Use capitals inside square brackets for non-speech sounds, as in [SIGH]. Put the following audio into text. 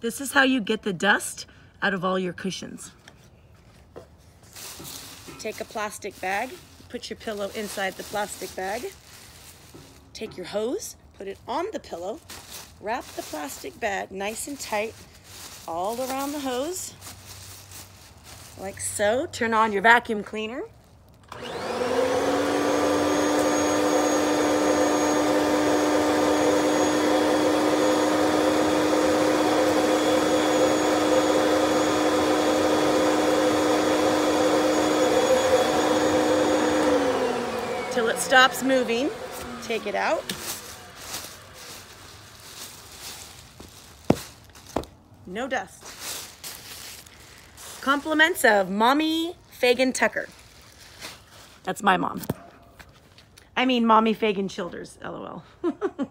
This is how you get the dust out of all your cushions. Take a plastic bag, put your pillow inside the plastic bag. Take your hose, put it on the pillow, wrap the plastic bag nice and tight all around the hose, like so. Turn on your vacuum cleaner. Till it stops moving. Take it out. No dust. Compliments of Mommy Fagan Tucker. That's my mom. I mean, Mommy Fagan Childers, lol. [LAUGHS]